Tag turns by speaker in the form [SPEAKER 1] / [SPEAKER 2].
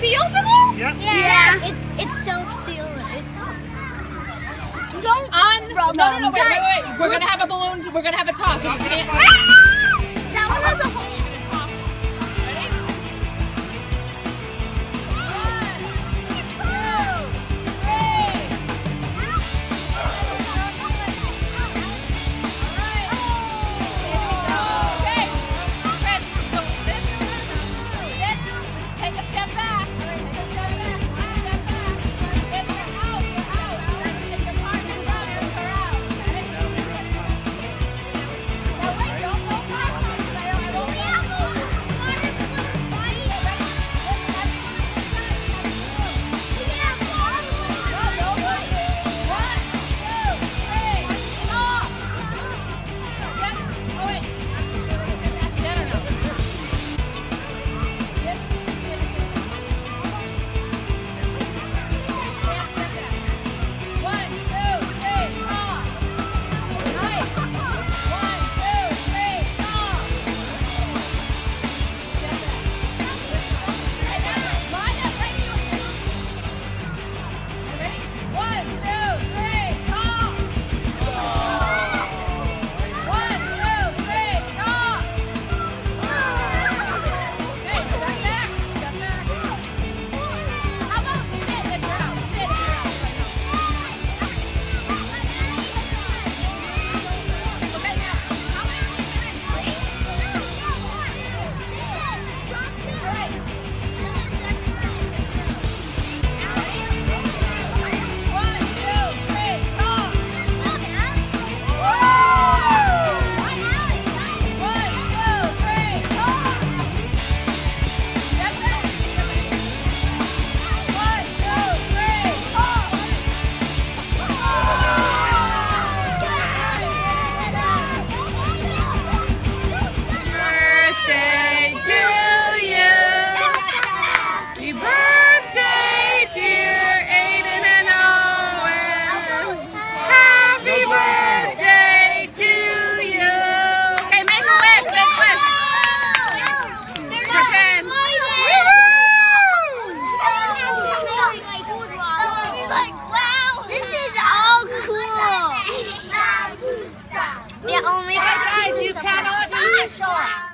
[SPEAKER 1] Wait a minute. That, they just sealed them all?
[SPEAKER 2] Yep.
[SPEAKER 3] Yeah, it, it's self-sealing. Don't
[SPEAKER 1] On.
[SPEAKER 3] throw
[SPEAKER 1] No, no,
[SPEAKER 3] them.
[SPEAKER 1] no. Wait, wait, wait. We're gonna have a balloon. We're gonna have a toss. Ah!
[SPEAKER 3] That one has a hole.
[SPEAKER 1] only. because you cannot be sure.